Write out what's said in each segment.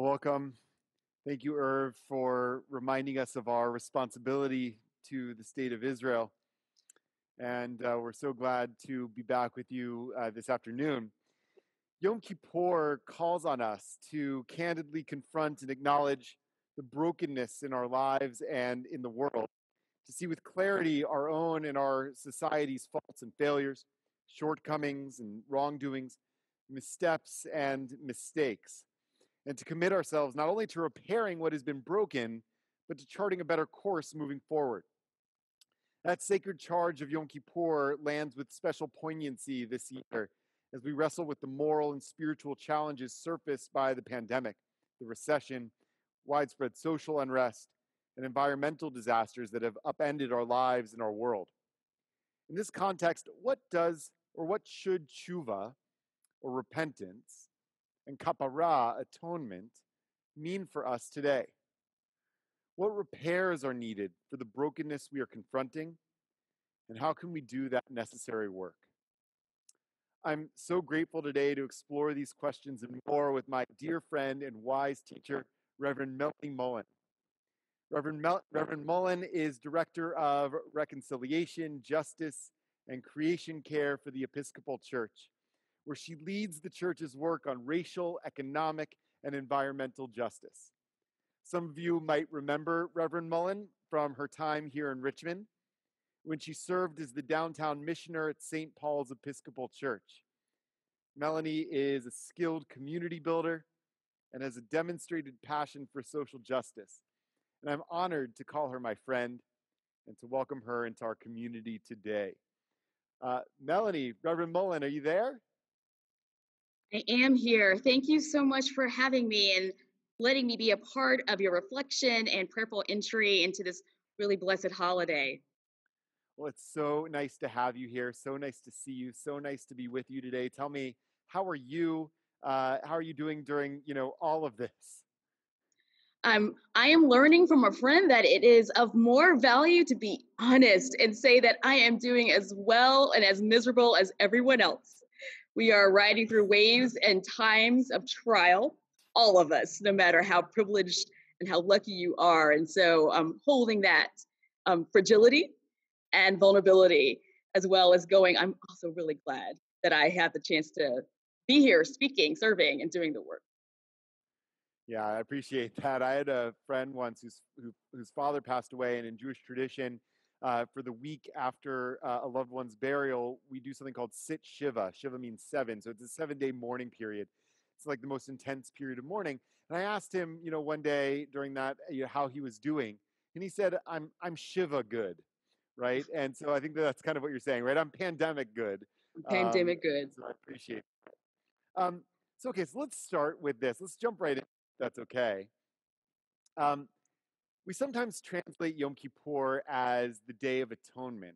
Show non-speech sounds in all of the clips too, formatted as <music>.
Welcome. Thank you, Irv, for reminding us of our responsibility to the state of Israel. And uh, we're so glad to be back with you uh, this afternoon. Yom Kippur calls on us to candidly confront and acknowledge the brokenness in our lives and in the world, to see with clarity our own and our society's faults and failures, shortcomings and wrongdoings, missteps and mistakes and to commit ourselves not only to repairing what has been broken, but to charting a better course moving forward. That sacred charge of Yom Kippur lands with special poignancy this year as we wrestle with the moral and spiritual challenges surfaced by the pandemic, the recession, widespread social unrest, and environmental disasters that have upended our lives and our world. In this context, what does or what should tshuva or repentance and kapara, atonement, mean for us today? What repairs are needed for the brokenness we are confronting? And how can we do that necessary work? I'm so grateful today to explore these questions and more with my dear friend and wise teacher, Reverend Melanie Mullen. Reverend, Mel- Reverend Mullen is Director of Reconciliation, Justice, and Creation Care for the Episcopal Church where she leads the church's work on racial, economic, and environmental justice. Some of you might remember Reverend Mullen from her time here in Richmond when she served as the downtown missioner at St. Paul's Episcopal Church. Melanie is a skilled community builder and has a demonstrated passion for social justice. And I'm honored to call her my friend and to welcome her into our community today. Uh, Melanie, Reverend Mullen, are you there? I am here. Thank you so much for having me and letting me be a part of your reflection and prayerful entry into this really blessed holiday. Well, it's so nice to have you here. So nice to see you. So nice to be with you today. Tell me, how are you? Uh, how are you doing during you know all of this? Um, I am learning from a friend that it is of more value to be honest and say that I am doing as well and as miserable as everyone else. We are riding through waves and times of trial, all of us, no matter how privileged and how lucky you are. And so um, holding that um, fragility and vulnerability, as well as going, I'm also really glad that I have the chance to be here speaking, serving, and doing the work. Yeah, I appreciate that. I had a friend once whose who, whose father passed away, and in Jewish tradition, uh, for the week after uh, a loved one's burial, we do something called Sit Shiva. Shiva means seven, so it's a seven day mourning period. It's like the most intense period of mourning. And I asked him, you know, one day during that, you know, how he was doing, and he said, "I'm I'm Shiva good." Right, and so I think that that's kind of what you're saying, right? I'm pandemic good. Pandemic um, good. So I appreciate. It. Um, so okay, so let's start with this. Let's jump right in. that's okay. Um, we sometimes translate Yom Kippur as the Day of Atonement.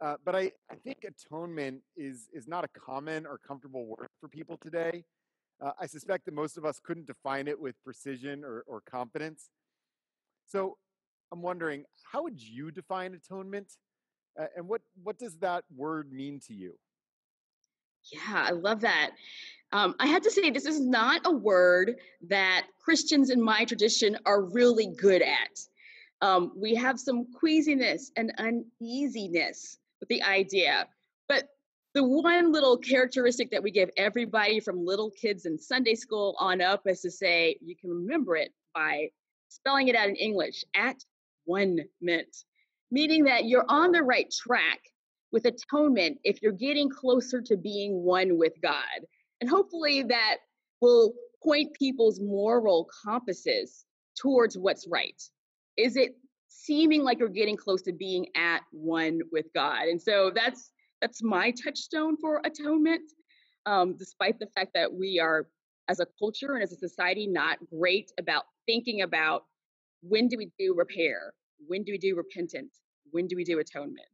Uh, but I, I think atonement is, is not a common or comfortable word for people today. Uh, I suspect that most of us couldn't define it with precision or, or confidence. So I'm wondering, how would you define atonement? Uh, and what, what does that word mean to you? Yeah, I love that. Um, I have to say, this is not a word that Christians in my tradition are really good at. Um, we have some queasiness and uneasiness with the idea. But the one little characteristic that we give everybody from little kids in Sunday school on up is to say, you can remember it by spelling it out in English at one mint, meaning that you're on the right track with atonement if you're getting closer to being one with God. And hopefully that will point people's moral compasses towards what's right. Is it seeming like you're getting close to being at one with God? And so that's that's my touchstone for atonement. Um, despite the fact that we are, as a culture and as a society, not great about thinking about when do we do repair, when do we do repentance, when do we do atonement.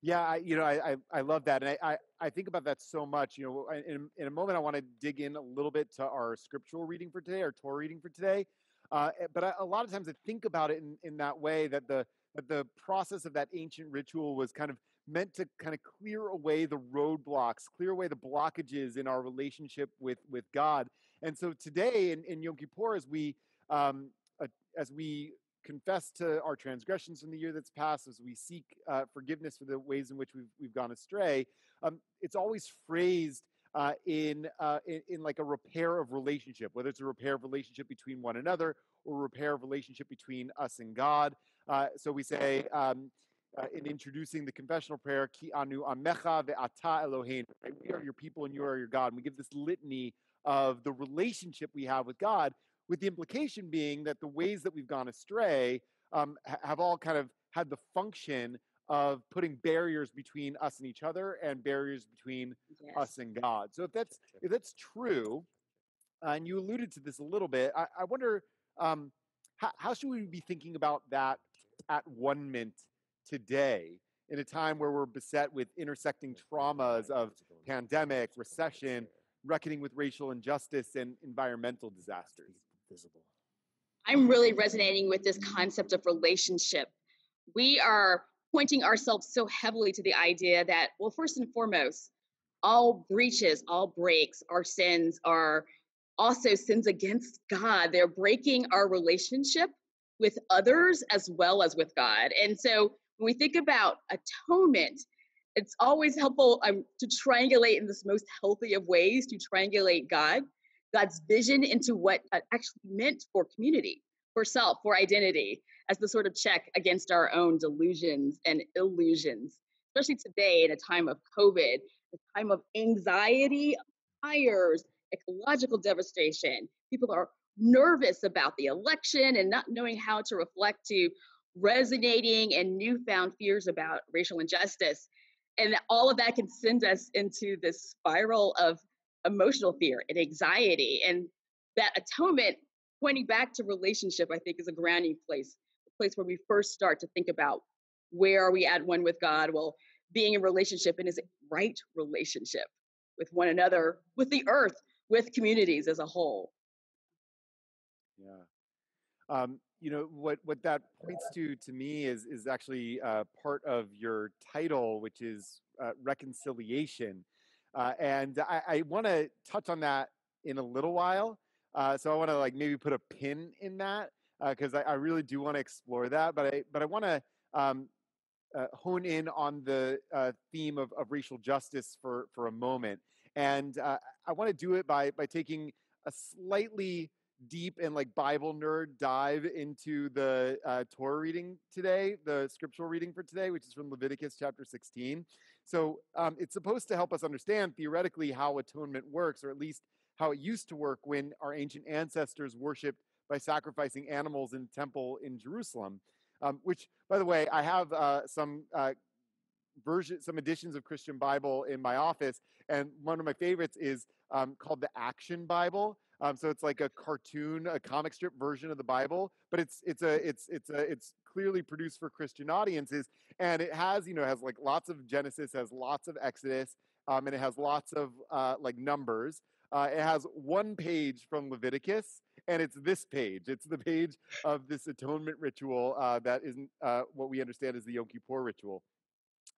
Yeah, I, you know, I, I, I love that, and I, I, I think about that so much. You know, in, in a moment, I want to dig in a little bit to our scriptural reading for today, our Torah reading for today. Uh, eh, but I, a lot of times, I think about it in, in that way that the that the process of that ancient ritual was kind of meant to kind of clear away the roadblocks, clear away the blockages in our relationship with with God, And so today in, in Yom Kippur, as we um, uh, as we confess to our transgressions from the year that's passed, as we seek uh, forgiveness for the ways in which we've we've gone astray, um, it's always phrased uh, in, uh, in, in like a repair of relationship, whether it's a repair of relationship between one another or repair of relationship between us and God. Uh, so we say um, uh, in introducing the confessional prayer, Ki anu amecha ve'ata Elohein. We are your people and you are your God. And we give this litany of the relationship we have with God, with the implication being that the ways that we've gone astray um, have all kind of had the function of putting barriers between us and each other and barriers between yes. us and God. So if that's if that's true, uh, and you alluded to this a little bit, I, I wonder um, how, how should we be thinking about that at one mint today in a time where we're beset with intersecting traumas of pandemic, recession, reckoning with racial injustice and environmental disasters? I'm really resonating with this concept of relationship. We are pointing ourselves so heavily to the idea that, well, first and foremost, all breaches, all breaks, our sins are also sins against God. They're breaking our relationship with others as well as with God. And so when we think about atonement, it's always helpful um, to triangulate in this most healthy of ways to triangulate God, God's vision into what uh, actually meant for community, for self, for identity as the sort of check against our own delusions and illusions, especially today in a time of COVID, a time of anxiety, fires, ecological devastation. People are nervous about the election and not knowing how to reflect to resonating and newfound fears about racial injustice. And all of that can send us into this spiral of emotional fear and anxiety. And that atonement, pointing back to relationship, I think is a grounding place place where we first start to think about where are we at one with God? Well, being in relationship and is it right relationship with one another, with the earth, with communities as a whole. Yeah. Um, you know what what that points to to me is is actually uh, part of your title, which is uh, reconciliation, uh, and I, I want to touch on that in a little while. Uh, so I want to like maybe put a pin in that because uh, I, I, really do want to explore that. But I but I want to um, uh, hone in on the uh, theme of, of racial justice for for a moment, and uh, I want to do it by by taking a slightly deep and like Bible nerd dive into the uh, Torah reading today, the scriptural reading for today, which is from Leviticus chapter 16. So um, it's supposed to help us understand theoretically how atonement works, or at least how it used to work when our ancient ancestors worshipped by sacrificing animals in the temple in Jerusalem. Um, which, by the way, I have uh, some uh, version, some editions of Christian Bible in my office, and one of my favorites is um, called the Action Bible. Um, so it's like a cartoon, a comic strip version of the Bible, but it's it's a it's it's a it's clearly produced for Christian audiences, and it has you know has like lots of Genesis, has lots of Exodus, um, and it has lots of uh, like numbers. Uh, it has one page from Leviticus, and it's this page. It's the page of this atonement ritual uh, that isn't uh, what we understand as the Yom Kippur ritual.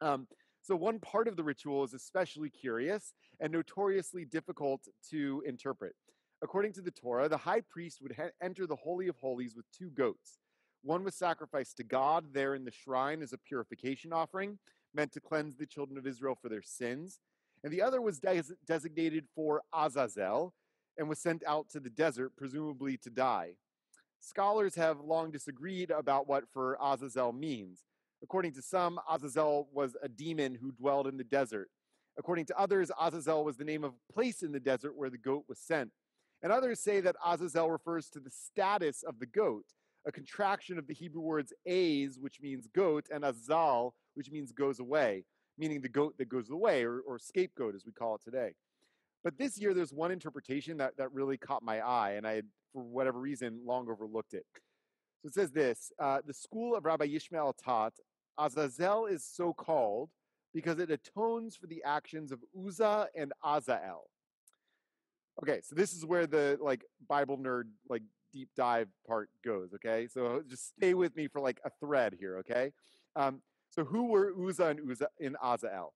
Um, so, one part of the ritual is especially curious and notoriously difficult to interpret. According to the Torah, the high priest would ha- enter the Holy of Holies with two goats. One was sacrificed to God there in the shrine as a purification offering, meant to cleanse the children of Israel for their sins. And the other was des- designated for Azazel, and was sent out to the desert, presumably to die. Scholars have long disagreed about what for Azazel means. According to some, Azazel was a demon who dwelled in the desert. According to others, Azazel was the name of a place in the desert where the goat was sent. And others say that Azazel refers to the status of the goat, a contraction of the Hebrew words az, which means goat, and azal, which means goes away, meaning the goat that goes away, or, or scapegoat as we call it today. But this year, there's one interpretation that, that really caught my eye, and I had, for whatever reason, long overlooked it. So it says this uh, The school of Rabbi Yishmael taught Azazel is so called because it atones for the actions of Uzzah and Azael. Okay, so this is where the like Bible nerd like deep dive part goes. Okay, so just stay with me for like a thread here. Okay, um, so who were Uzzah and Uzzah in Azael?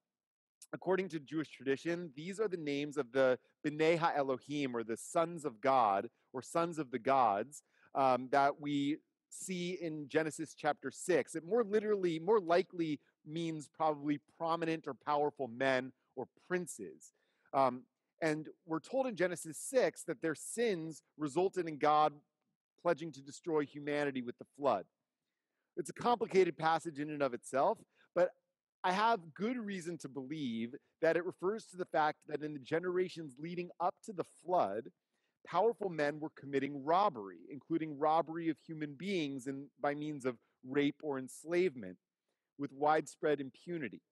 according to Jewish tradition, these are the names of the B'nai Elohim, or the sons of God, or sons of the gods, um, that we see in Genesis chapter 6. It more literally, more likely means probably prominent or powerful men or princes. Um, and we're told in Genesis 6 that their sins resulted in God pledging to destroy humanity with the flood. It's a complicated passage in and of itself, but I have good reason to believe that it refers to the fact that in the generations leading up to the flood, powerful men were committing robbery, including robbery of human beings and by means of rape or enslavement, with widespread impunity.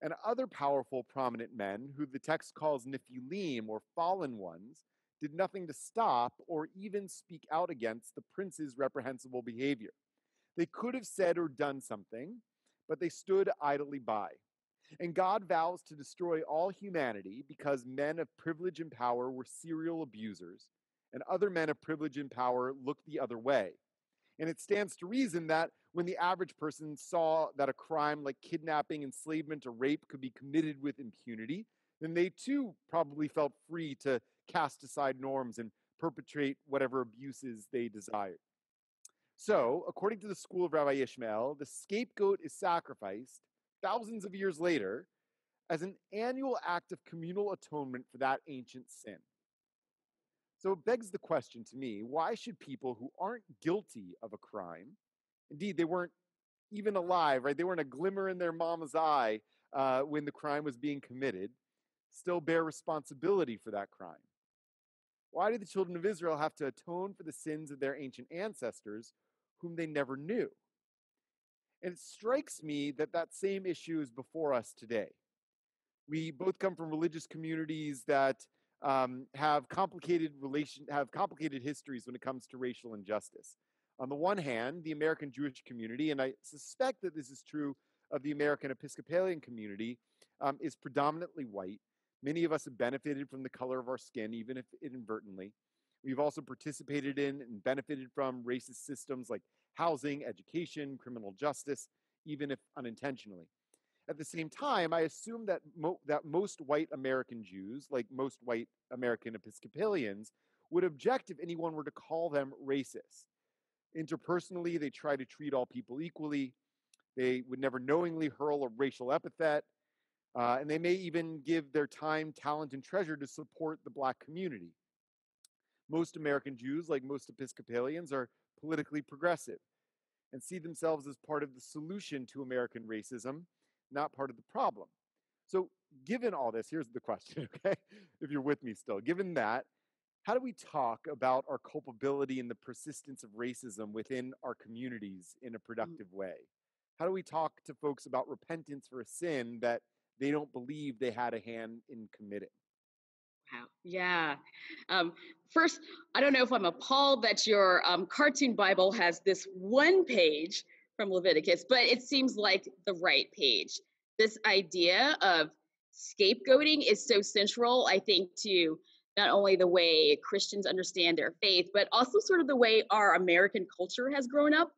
And other powerful, prominent men, who the text calls Nephilim or fallen ones, did nothing to stop or even speak out against the prince's reprehensible behavior. They could have said or done something, but they stood idly by. And God vows to destroy all humanity because men of privilege and power were serial abusers, and other men of privilege and power looked the other way. And it stands to reason that when the average person saw that a crime like kidnapping, enslavement, or rape could be committed with impunity, then they too probably felt free to cast aside norms and perpetrate whatever abuses they desired. So, according to the school of Rabbi Ishmael, the scapegoat is sacrificed thousands of years later as an annual act of communal atonement for that ancient sin. So it begs the question to me why should people who aren't guilty of a crime, indeed, they weren't even alive, right? They weren't a glimmer in their mama's eye uh, when the crime was being committed, still bear responsibility for that crime? Why did the children of Israel have to atone for the sins of their ancient ancestors whom they never knew. And it strikes me that that same issue is before us today. We both come from religious communities that um, have complicated relation have complicated histories when it comes to racial injustice. On the one hand, the American Jewish community, and I suspect that this is true of the American Episcopalian community, um, is predominantly white. Many of us have benefited from the color of our skin, even if inadvertently. We've also participated in and benefited from racist systems like housing, education, criminal justice, even if unintentionally. At the same time, I assume that, mo- that most white American Jews, like most white American Episcopalians, would object if anyone were to call them racist. Interpersonally, they try to treat all people equally. They would never knowingly hurl a racial epithet. Uh, and they may even give their time, talent, and treasure to support the black community. Most American Jews, like most Episcopalians, are politically progressive and see themselves as part of the solution to American racism, not part of the problem. So, given all this, here's the question, <laughs> okay? If you're with me still, given that, how do we talk about our culpability and the persistence of racism within our communities in a mm. productive way? How do we talk to folks about repentance for a sin that they don't believe they had a hand in committing? Wow. Yeah. Um, first, I don't know if I'm appalled that your um, cartoon Bible has this one page from Leviticus, but it seems like the right page. This idea of scapegoating is so central, I think, to not only the way Christians understand their faith, but also sort of the way our American culture has grown up.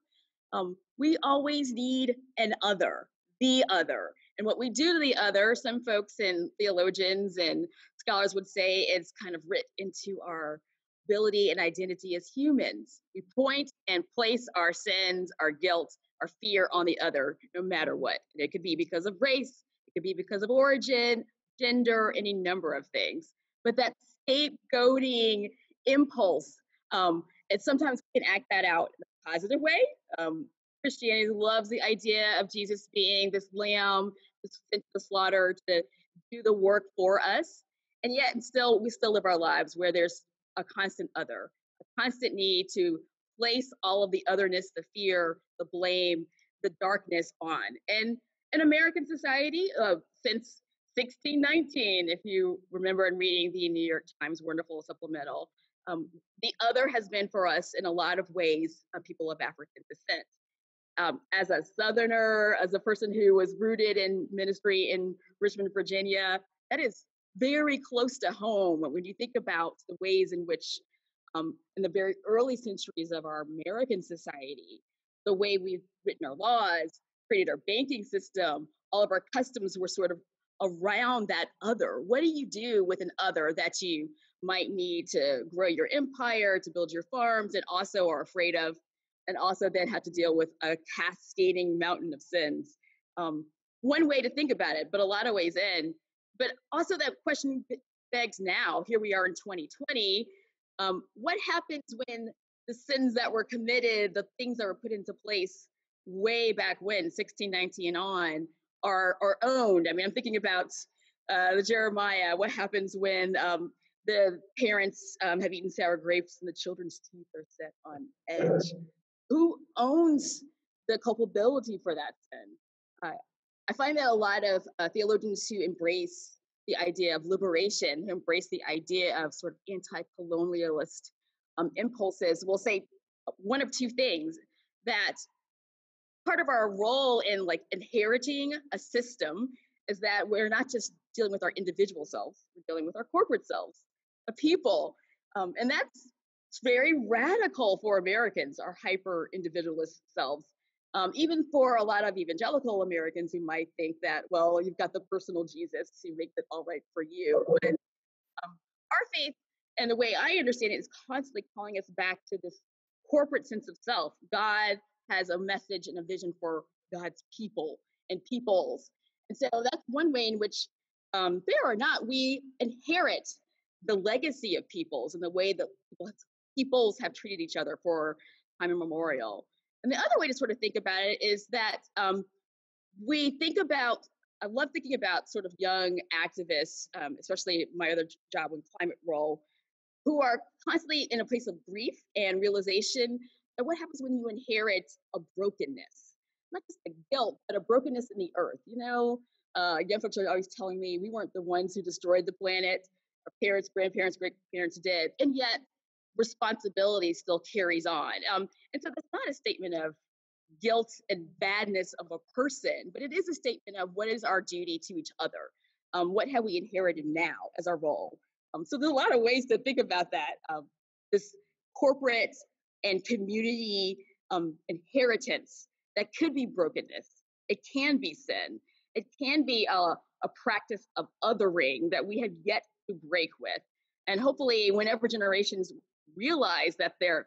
Um, we always need an other, the other. And what we do to the other, some folks and theologians and scholars would say it's kind of writ into our ability and identity as humans. We point and place our sins, our guilt, our fear on the other, no matter what. And it could be because of race, it could be because of origin, gender, any number of things. But that scapegoating impulse, um, sometimes can act that out in a positive way. Um, Christianity loves the idea of Jesus being this lamb sent to the slaughter to do the work for us. And yet still we still live our lives where there's a constant other, a constant need to place all of the otherness, the fear, the blame, the darkness on. And in American society, uh, since 1619, if you remember in reading the New York Times wonderful supplemental, um, the other has been for us in a lot of ways people of African descent. Um, as a Southerner, as a person who was rooted in ministry in Richmond, Virginia, that is very close to home when you think about the ways in which, um, in the very early centuries of our American society, the way we've written our laws, created our banking system, all of our customs were sort of around that other. What do you do with an other that you might need to grow your empire, to build your farms, and also are afraid of, and also then have to deal with a cascading mountain of sins? Um, one way to think about it, but a lot of ways in. But also, that question begs now here we are in 2020. Um, what happens when the sins that were committed, the things that were put into place way back when, 1619 on, are, are owned? I mean, I'm thinking about uh, the Jeremiah. What happens when um, the parents um, have eaten sour grapes and the children's teeth are set on edge? Who owns the culpability for that sin? Uh, I find that a lot of uh, theologians who embrace the idea of liberation, who embrace the idea of sort of anti-colonialist um, impulses, will say one of two things: that part of our role in like inheriting a system is that we're not just dealing with our individual selves; we're dealing with our corporate selves, the people, um, and that's very radical for Americans, our hyper individualist selves. Um, even for a lot of evangelical Americans who might think that, well, you've got the personal Jesus who makes it all right for you. When um, our faith and the way I understand it is constantly calling us back to this corporate sense of self. God has a message and a vision for God's people and peoples. And so that's one way in which, um, fair or not, we inherit the legacy of peoples and the way that peoples have treated each other for time immemorial. And the other way to sort of think about it is that um, we think about, I love thinking about sort of young activists, um, especially my other job in climate role, who are constantly in a place of grief and realization what happens when you inherit a brokenness, not just a guilt, but a brokenness in the earth. You know, uh, young folks are always telling me we weren't the ones who destroyed the planet. Our parents, grandparents, great parents did. And yet responsibility still carries on. Um, and so that's not a statement of guilt and badness of a person, but it is a statement of what is our duty to each other. Um, what have we inherited now as our role? Um, so there's a lot of ways to think about that. Um, this corporate and community um, inheritance that could be brokenness. It can be sin. It can be a, a practice of othering that we have yet to break with. And hopefully, whenever generations realize that they're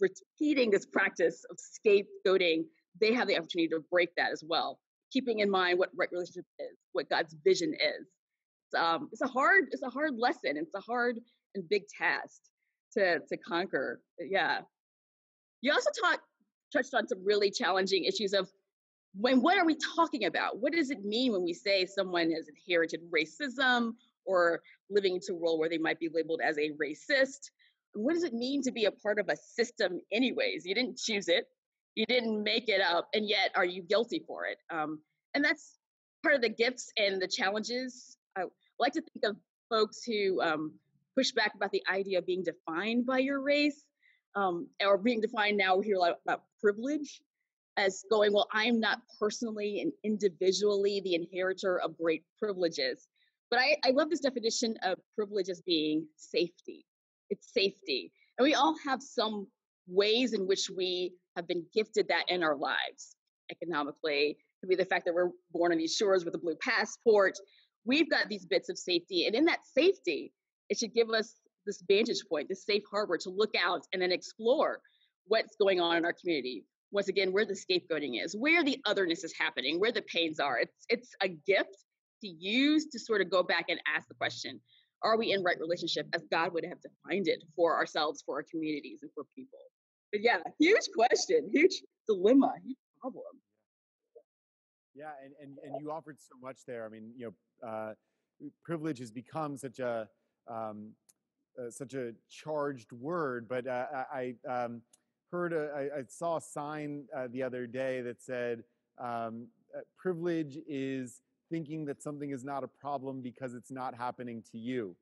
repeating this practice of scapegoating, they have the opportunity to break that as well, keeping in mind what right relationship is, what God's vision is. It's, um, it's a hard, it's a hard lesson. It's a hard and big task to to conquer. Yeah. You also touched on some really challenging issues of when what are we talking about? What does it mean when we say someone has inherited racism or living into a role where they might be labeled as a racist? what does it mean to be a part of a system anyways you didn't choose it you didn't make it up and yet are you guilty for it um, and that's part of the gifts and the challenges i like to think of folks who um, push back about the idea of being defined by your race um, or being defined now we hear a lot about privilege as going well i'm not personally and individually the inheritor of great privileges but I, I love this definition of privilege as being safety it's safety. And we all have some ways in which we have been gifted that in our lives economically. Could be the fact that we're born on these shores with a blue passport. We've got these bits of safety. And in that safety, it should give us this vantage point, this safe harbor to look out and then explore what's going on in our community. Once again, where the scapegoating is, where the otherness is happening, where the pains are. It's it's a gift to use to sort of go back and ask the question, are we in right relationship as God would have defined it for ourselves, for our communities, and for people? But yeah, huge question, huge dilemma, huge problem. Yeah, and, and, and you offered so much there. I mean, you know, uh, privilege has become such a um, uh, such a charged word, but uh, I, um, heard a, I, I saw a sign uh, the other day that said um, uh, privilege is thinking that something is not a problem because it's not happening to you.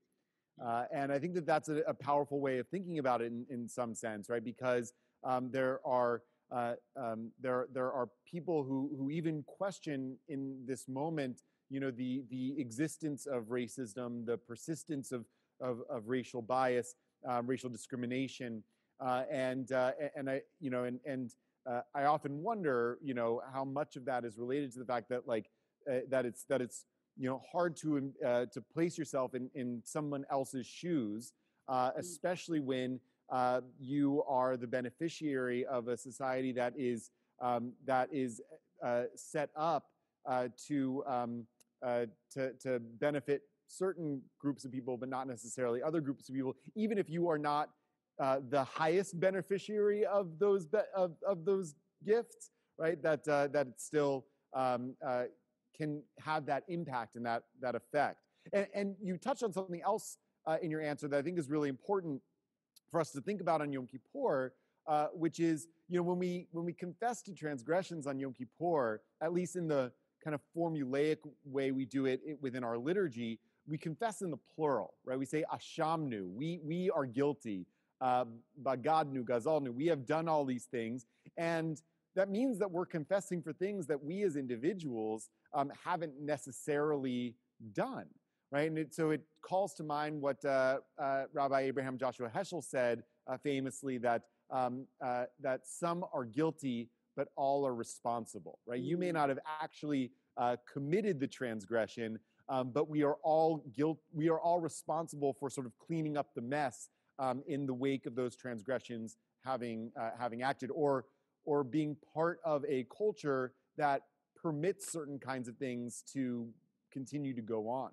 Uh, and I think that that's a, a, powerful way of thinking about it in, in some sense, right? Because um, there are uh, um, there there are people who who even question in this moment, you know, the the existence of racism, the persistence of of, of racial bias, um, racial discrimination, uh, and uh, and I you know and and uh, I often wonder, you know, how much of that is related to the fact that like uh, that it's that it's you know hard to uh, to place yourself in in someone else's shoes, uh, Mm. especially when uh, you are the beneficiary of a society that is um, that is uh, set up uh, to, um, uh, to to benefit certain groups of people, but not necessarily other groups of people. Even if you are not uh, the highest beneficiary of those be- of of those gifts, right? That uh, that it still um, uh, can have that impact and that that effect. And, and you touched on something else uh, in your answer that I think is really important for us to think about on Yom Kippur, uh, which is you know when we when we confess to transgressions on Yom Kippur, at least in the kind of formulaic way we do it i- within our liturgy, we confess in the plural, right? We say ashamnu, we we are guilty, uh, bagadnu, gazalnu, we have done all these things, and that means that we're confessing for things that we as individuals um, haven't necessarily done, right? And it, so it calls to mind what uh, uh, Rabbi Abraham Joshua Heschel said uh, famously that um, uh, that some are guilty, but all are responsible, right? You may Mm. not have actually uh, committed the transgression, um, but we are all guilt. We are all responsible for sort of cleaning up the mess um, in the wake of those transgressions having uh, having acted, or or being part of a culture that permits certain kinds of things to continue to go on.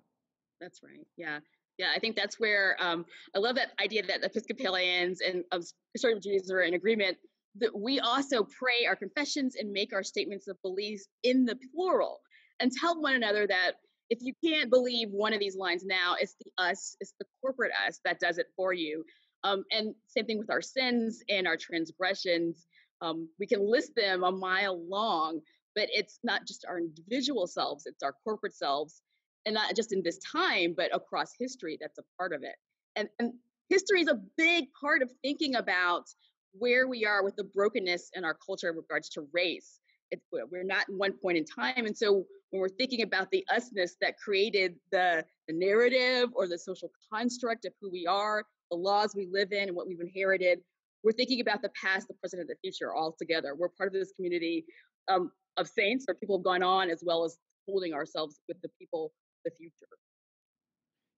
That's right. Yeah. Yeah. I think that's where um, I love that idea that Episcopalians and um, conservative Judaism are in agreement that we also pray our confessions and make our statements of beliefs in the plural and tell one another that if you can't believe one of these lines now, it's the us, it's the corporate us that does it for you. Um, and same thing with our sins and our transgressions. Um, we can list them a mile long, but it's not just our individual selves, it's our corporate selves and not just in this time, but across history, that's a part of it. And, and history is a big part of thinking about where we are with the brokenness in our culture in regards to race. It, we're not in one point in time. And so when we're thinking about the usness that created the, the narrative or the social construct of who we are, the laws we live in, and what we've inherited, we're thinking about the past, the present, and the future all together. We're part of this community um, of saints or people have gone on, as well as holding ourselves with the people the future.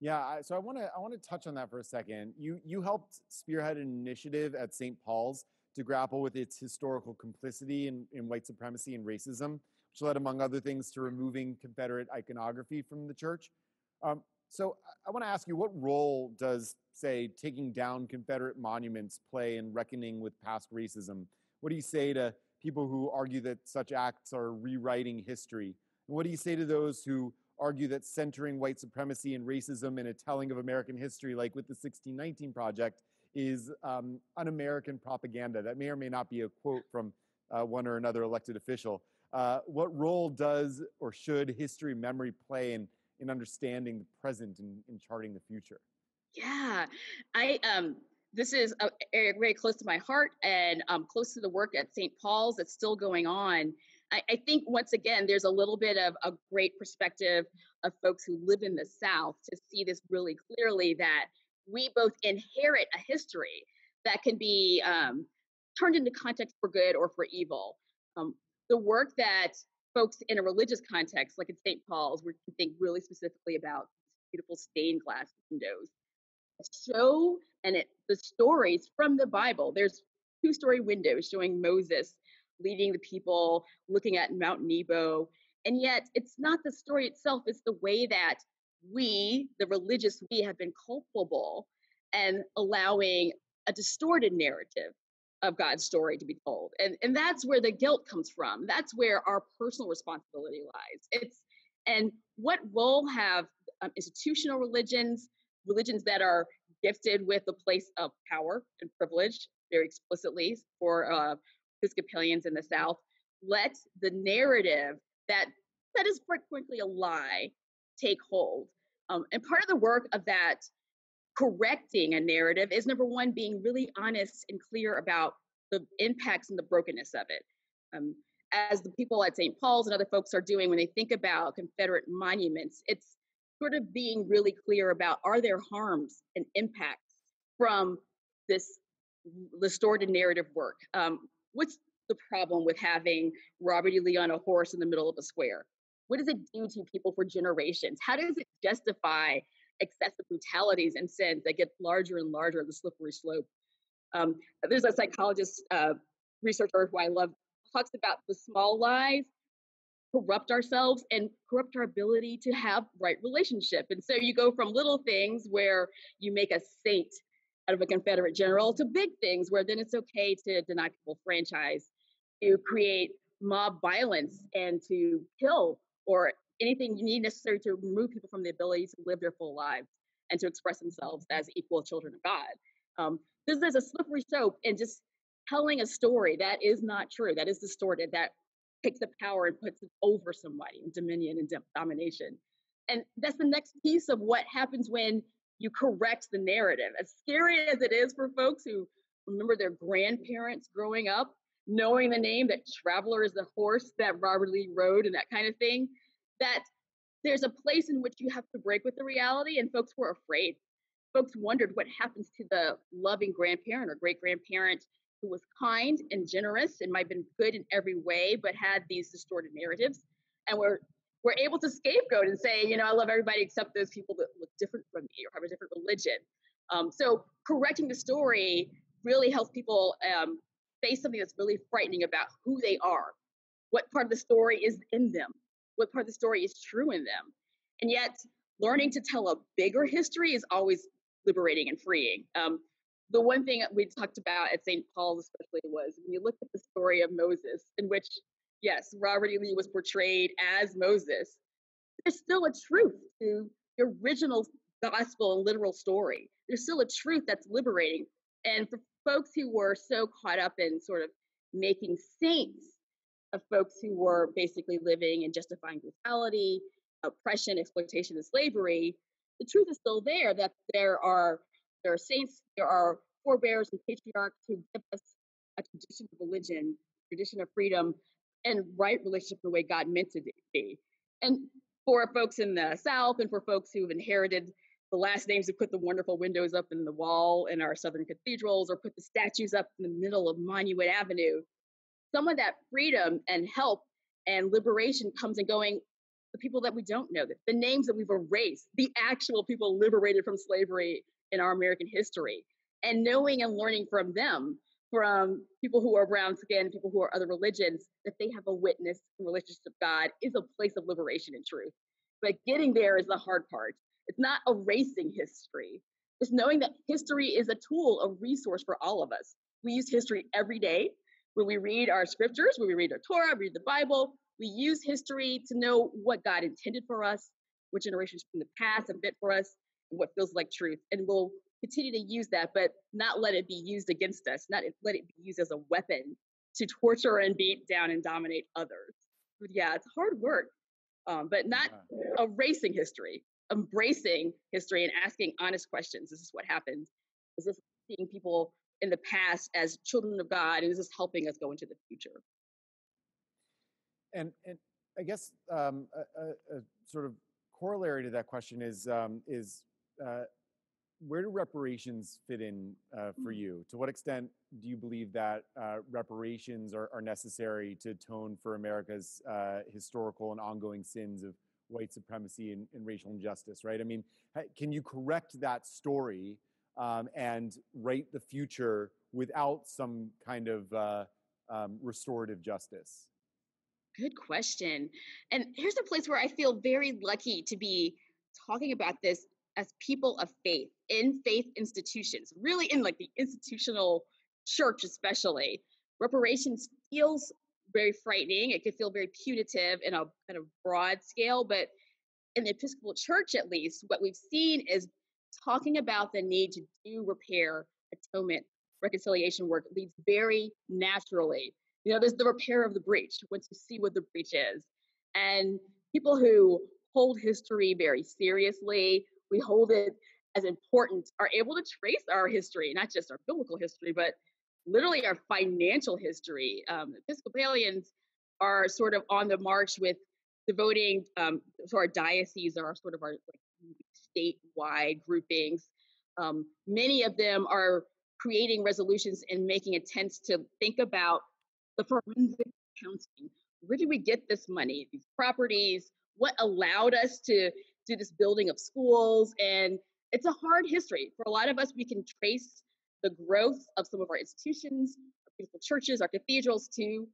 Yeah, so I want to I want to touch on that for a second. You you helped spearhead an initiative at St. Paul's to grapple with its historical complicity in, in white supremacy and racism, which led, among other things, to removing Confederate iconography from the church. Um, so I, I want to ask you, what role does, say, taking down Confederate monuments play in reckoning with past racism? What do you say to people who argue that such acts are rewriting history? And what do you say to those who argue that centering white supremacy and racism in a telling of American history, like with the 1619 Project, is um, un-American propaganda. That may or may not be a quote from uh, one or another elected official. Uh, what role does or should history memory play in, in understanding the present and in charting the future? Yeah, I um, this is area very close to my heart and um, close to the work at St. Paul's that's still going on. I, I think once again, there's a little bit of a great perspective of folks who live in the South to see this really clearly that we both inherit a history that can be um, turned into context for good or for evil. Um, the work that folks in a religious context, like at St. Paul's, we can think really specifically about beautiful stained glass windows, show and it, the stories from the Bible. There's two story windows showing Moses leading the people, looking at Mount Nebo. And yet, it's not the story itself, it's the way that we, the religious we, have been culpable and allowing a distorted narrative of God's story to be told. And, and that's where the guilt comes from. That's where our personal responsibility lies. It's and what role have um, institutional religions, religions that are gifted with a place of power and privilege, very explicitly for uh, Episcopalians in the South, let the narrative that that is frequently a lie take hold. Um, and part of the work of that correcting a narrative is number one, being really honest and clear about the impacts and the brokenness of it. Um, as the people at St. Paul's and other folks are doing when they think about Confederate monuments, it's sort of being really clear about are there harms and impacts from this distorted narrative work? Um, what's the problem with having Robert E. Lee on a horse in the middle of a square? What does it do to people for generations? How does it justify excessive brutalities and sins that get larger and larger the slippery slope? Um, there's a psychologist, uh, researcher who I love, talks about the small lies corrupt ourselves and corrupt our ability to have right relationship. And so you go from little things where you make a saint out of a Confederate general to big things where then it's okay to deny people franchise, to create mob violence and to kill or anything you need necessary to remove people from the ability to live their full lives and to express themselves as equal children of God. Um, this is a slippery slope and just telling a story that is not true, that is distorted, that takes the power and puts it over somebody, dominion and domination. And that's the next piece of what happens when you correct the narrative. As scary as it is for folks who remember their grandparents growing up, knowing the name that Traveler is the horse that Robert Lee rode and that kind of thing, that there's a place in which you have to break with the reality, and folks were afraid. Folks wondered what happens to the loving grandparent or great grandparent who was kind and generous and might have been good in every way, but had these distorted narratives. And we're we're able to scapegoat and say, you know, I love everybody except those people that look different from me or have a different religion. Um, so correcting the story really helps people um, face something that's really frightening about who they are, what part of the story is in them, what part of the story is true in them. And yet, learning to tell a bigger history is always liberating and freeing. Um, the one thing we talked about at St. Paul's, especially, was when you look at the story of Moses, in which, yes, Robert E. Lee was portrayed as Moses, there's still a truth to the original gospel and literal story. There's still a truth that's liberating. And for folks who were so caught up in sort of making saints of folks who were basically living and justifying brutality, oppression, exploitation, and slavery, the truth is still there that there are there are saints, there are forebears and patriarchs who give us a tradition of religion, tradition of freedom, and right relationship the way God meant it to be. And for folks in the South and for folks who've inherited the last names who put the wonderful windows up in the wall in our southern cathedrals or put the statues up in the middle of Monument Avenue, some of that freedom and help and liberation comes and going the people that we don't know, the names that we've erased, the actual people liberated from slavery in our American history, and knowing and learning from them, from people who are brown skinned, people who are other religions, that they have a witness relationship with God is a place of liberation and truth. But getting there is the hard part. It's not erasing history. It's knowing that history is a tool, a resource for all of us. We use history every day. When we read our scriptures, when we read our Torah, read the Bible, we use history to know what God intended for us, what generations from the past have meant for us, what feels like truth. And we'll continue to use that, but not let it be used against us, not let it be used as a weapon to torture and beat down and dominate others. But yeah, it's hard work, um, but not erasing history, embracing history and asking honest questions. This is what happened. Is this seeing people in the past as children of God, and is this helping us go into the future? And, and I guess um, a, a, sort of corollary to that question is um, is uh, where do reparations fit in uh, for mm. you? To what extent do you believe that uh, reparations are, are, necessary to atone for America's uh, historical and ongoing sins of white supremacy and, and, racial injustice? Right? I mean, can you correct that story um, and write the future without some kind of uh, um, restorative justice? Good question. And here's a place where I feel very lucky to be talking about this as people of faith in faith institutions, really in like the institutional church, especially. Reparations feels very frightening. It could feel very punitive in a kind of broad scale, but in the Episcopal Church, at least, what we've seen is talking about the need to do repair, atonement, reconciliation work leads very naturally. You know, there's the repair of the breach once you see what the breach is. And people who hold history very seriously, we hold it as important, are able to trace our history, not just our biblical history, but literally our financial history. Um, Episcopalians are sort of on the march with devoting um, to our diocese or sort of our like, statewide groupings. Um, many of them are creating resolutions and making attempts to think about the forensic accounting. Where do we get this money? These properties, what allowed us to do this building of schools. And it's a hard history. For a lot of us, we can trace the growth of some of our institutions, our beautiful churches, our cathedrals to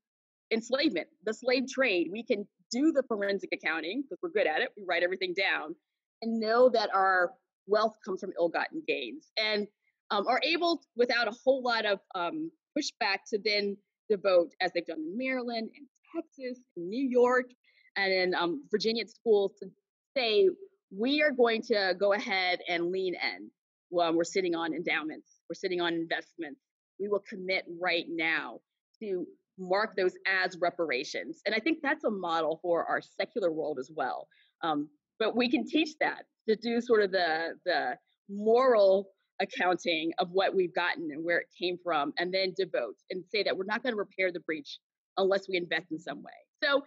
enslavement, the slave trade. We can do the forensic accounting because we're good at it. We write everything down and know that our wealth comes from ill-gotten gains and um, are able, without a whole lot of um, pushback, to then devote, as they've done in Maryland and Texas, and New York, and in um, Virginia schools, to say we are going to go ahead and lean in. Well, we're sitting on endowments, we're sitting on investments. We will commit right now to mark those as reparations. And I think that's a model for our secular world as well. Um, but we can teach that to do sort of the the moral accounting of what we've gotten and where it came from, and then devote and say that we're not going to repair the breach unless we invest in some way. So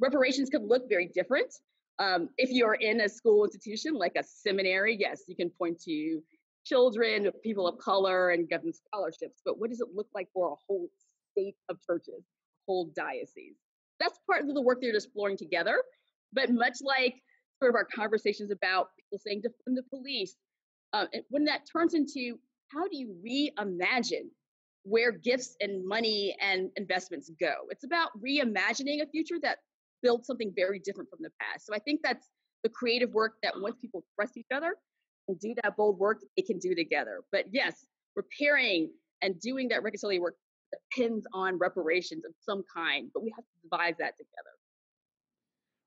reparations could look very different. Um, if you're in a school institution like a seminary, yes, you can point to children, people of color, and give them scholarships. But what does it look like for a whole state of churches, whole diocese? That's part of the work they're exploring together. But much like sort of our conversations about people saying defund the police, uh, when that turns into how do you reimagine where gifts and money and investments go? It's about reimagining a future that builds something very different from the past. So I think that's the creative work that once people trust each other and do that bold work, they can do together. But yes, repairing and doing that reconciliation work depends on reparations of some kind, but we have to devise that together.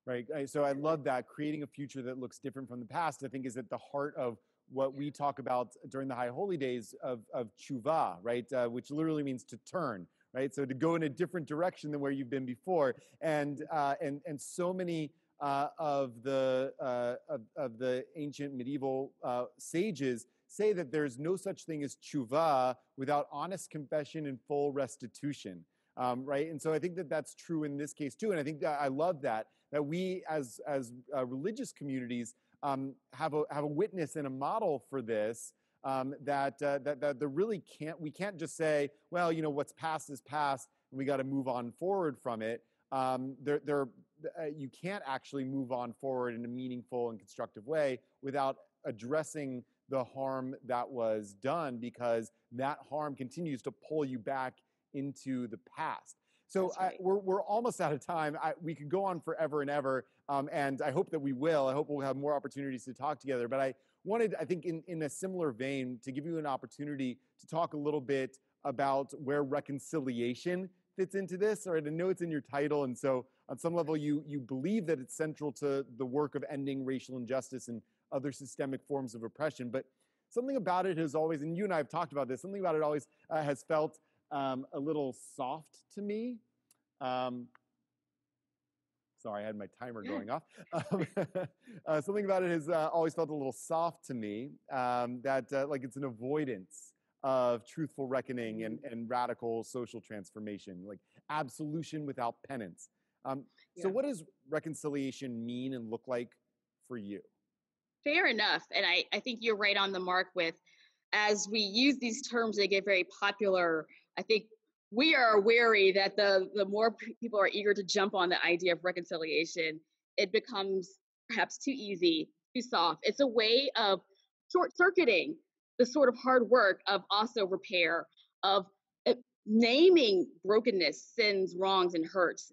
Right. So I love that creating a future that looks different from the past. I think is at the heart of what we talk about during the High Holy Days of of tshuva, right? Uh, which literally means to turn, right? So to go in a different direction than where you've been before, and uh, and and so many uh, of the uh, of, of, the ancient medieval uh, sages say that there's no such thing as tshuva without honest confession and full restitution, um, right? And so I think that that's true in this case too, and I think I love that that we as as uh, religious communities um, have a have a witness and a model for this. Um, that, uh, that that there really can't we can't just say well you know what's past is past and we got to move on forward from it um, there, there, uh, you can't actually move on forward in a meaningful and constructive way without addressing the harm that was done because that harm continues to pull you back into the past. So right. I, we're, we're almost out of time. I, we could go on forever and ever, um, and I hope that we will. I hope we'll have more opportunities to talk together. But I wanted, I think, in, in a similar vein, to give you an opportunity to talk a little bit about where reconciliation fits into this. Or I know it's in your title, and so on some level, you you believe that it's central to the work of ending racial injustice and other systemic forms of oppression. But something about it has always, and you and I have talked about this. Something about it always uh, has felt um, a little soft to me. Um, sorry, I had my timer going off. Um, <laughs> uh, something about it has uh, always felt a little soft to me. Um, that uh, like it's an avoidance of truthful reckoning and, mm. and radical social transformation, like absolution without penance. Um, yeah. So, what does reconciliation mean and look like for you? Fair enough. And I, I think you're right on the mark with as we use these terms, they get very popular. I think we are wary that the, the more people are eager to jump on the idea of reconciliation, it becomes perhaps too easy, too soft. It's a way of short circuiting the sort of hard work of also repair, of eh, naming brokenness, sins, wrongs, and hurts.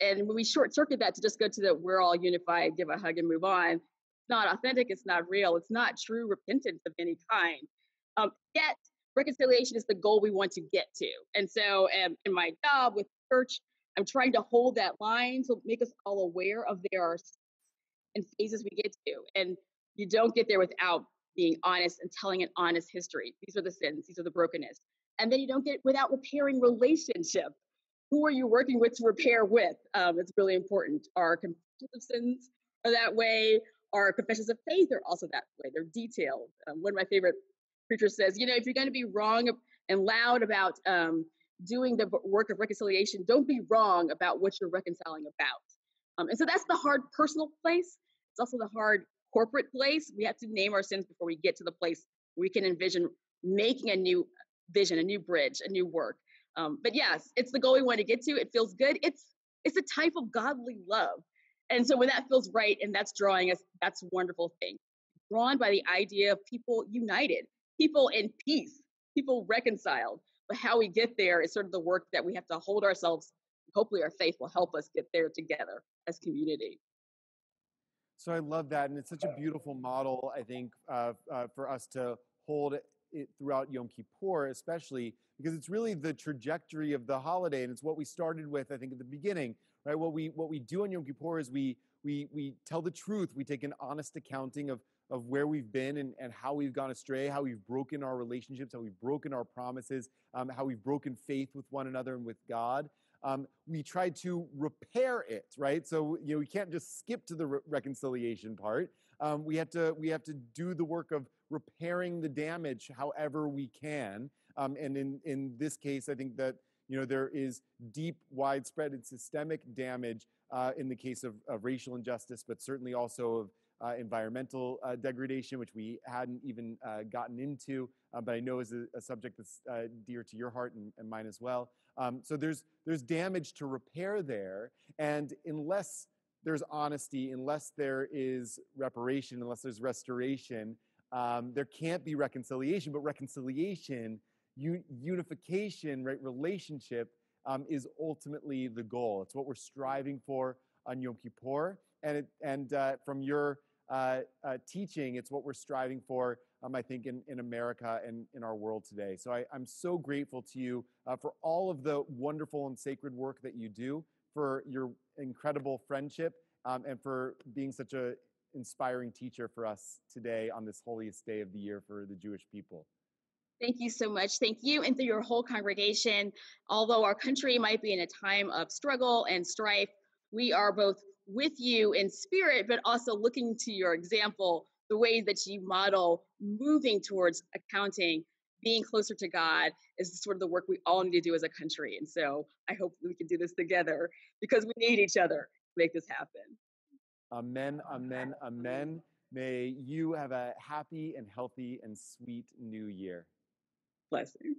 And when we short circuit that to just go to the we're all unified, give a hug and move on, it's not authentic, it's not real, it's not true repentance of any kind. Um, yet, reconciliation is the goal we want to get to. And so, um, in my job with church, I'm trying to hold that line to make us all aware of there are and phases we get to. And you don't get there without being honest and telling an honest history. These are the sins, these are the brokenness. And then you don't get without repairing relationship. Who are you working with to repair with? Um, it's really important. Our confessions of sins are that way. Our confessions of faith are also that way. They're detailed. Um, one of my favorite preachers says, you know, if you're going to be wrong and loud about um, doing the work of reconciliation, don't be wrong about what you're reconciling about. Um, and so that's the hard personal place. It's also the hard corporate place. We have to name our sins before we get to the place we can envision making a new vision, a new bridge, a new work. Um, but yes, it's the goal we want to get to. It feels good. It's it's a type of godly love. And so when that feels right and that's drawing us, that's a wonderful thing. Drawn by the idea of people united, people in peace, people reconciled. But how we get there is sort of the work that we have to hold ourselves. Hopefully, our faith will help us get there together as community. So I love that, and it's such a beautiful model. I think uh, uh, for us to hold it throughout Yom Kippur, especially because it's really the trajectory of the holiday, and it's what we started with. I think at the beginning, right? What we what we do on Yom Kippur is we we we tell the truth. We take an honest accounting of of where we've been and, and how we've gone astray, how we've broken our relationships, how we've broken our promises, um, how we've broken faith with one another and with God. Um, we try to repair it, right? So you know we can't just skip to the re- reconciliation part. Um, we have to we have to do the work of repairing the damage however we can. Um, and in in this case, I think that you know there is deep, widespread, and systemic damage uh, in the case of, of racial injustice, but certainly also of uh, environmental uh, degradation, which we hadn't even uh, gotten into, uh, but I know is a, a subject that's uh, dear to your heart and, and mine as well. Um, so there's there's damage to repair there, and unless there's honesty, unless there is reparation, unless there's restoration, um, there can't be reconciliation. But reconciliation, un- unification, right, relationship um, is ultimately the goal. It's what we're striving for on Yom Kippur, and it, and uh, from your uh, uh, teaching, it's what we're striving for. Um, I think in, in America and in our world today. So I, am so grateful to you uh, for all of the wonderful and sacred work that you do, for your incredible friendship, um, and for being such a inspiring teacher for us today on this holiest day of the year for the Jewish people. Thank you so much. Thank you and to your whole congregation. Although our country might be in a time of struggle and strife, we are both with you in spirit, but also looking to your example, the ways that you model moving towards accounting, being closer to God is sort of the work we all need to do as a country. And so I hope we can do this together because we need each other to make this happen. Amen, amen, amen. May you have a happy and healthy and sweet new year. Blessing.